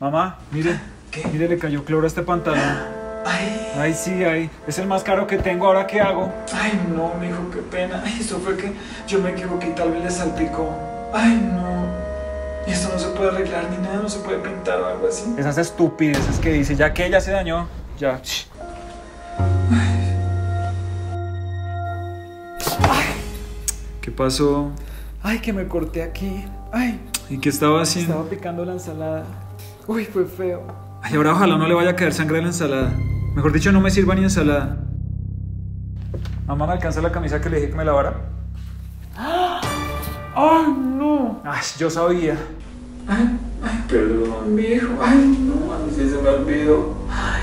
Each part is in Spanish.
Mamá, mire. ¿Qué? Mire, le cayó cloro a este pantalón. Ay, Ay, sí, ay. Es el más caro que tengo. ¿Ahora qué hago? ay, no, mijo, qué pena. Ay, eso fue que yo me equivoqué y tal vez le salpicó. Ay, no. Y esto no se puede arreglar ni nada, no se puede pintar o algo así. Esas estupideces que dice, ya que ella se dañó. Ya. ¿Qué pasó? Ay, que me corté aquí. Ay, ¿Y qué estaba haciendo? estaba picando la ensalada. Uy, fue feo. Ay, ahora ojalá no le vaya a caer sangre a la ensalada. Mejor dicho, no me sirva ni ensalada. Mamá, ¿me alcanza la camisa que le dije que me lavara? Ay, no. Ay, yo sabía. Ay, ay, perdón, viejo. Ay, no, a mí sí se me olvidó.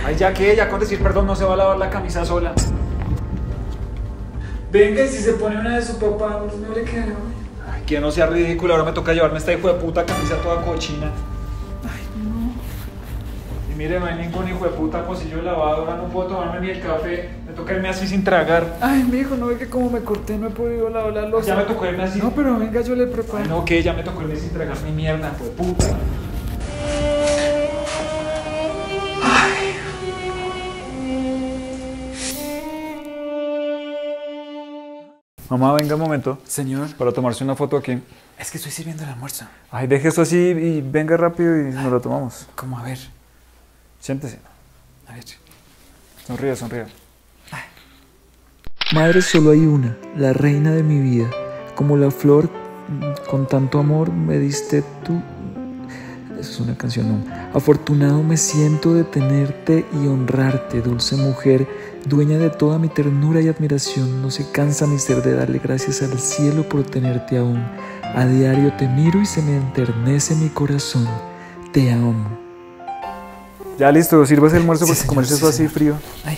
Ay, ya que ella con decir perdón no se va a lavar la camisa sola. Venga, y si se pone una de su papá, pues no le queda. Ay, que no sea ridículo, ahora me toca llevarme esta hijo de puta camisa toda cochina. Ay, no. Y mire, no hay ningún hijo de puta pocillo de lavadora, no puedo tomarme ni el café. Me toca irme así sin tragar. Ay, mijo, no ve que como me corté no he podido lavar la losa. Ya me tocó irme así. No, pero venga, yo le preparo. Ay, no, que ya me tocó irme sin tragar mi mierda, hijo de puta. Mamá, venga un momento Señor, para tomarse una foto aquí. es que estoy sirviendo el almuerzo. Ay, deje eso así y venga rápido y nos lo tomamos. ¿Cómo? A ver, Siéntese. a ver. Sonríe, sonríe. Madre solo hay una, la reina de mi vida. Como la flor con tanto amor me diste tú. Esa es una canción. Afortunado me siento de tenerte y honrarte, dulce mujer, dueña de toda mi ternura y admiración. No se cansa mi ser de darle gracias al cielo por tenerte aún. A diario te miro y se me enternece mi corazón. Te amo. Ya listo, sirvas el almuerzo Sí, porque comerse eso así frío. Ay,